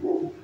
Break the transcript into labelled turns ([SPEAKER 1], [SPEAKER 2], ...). [SPEAKER 1] Woo, woo.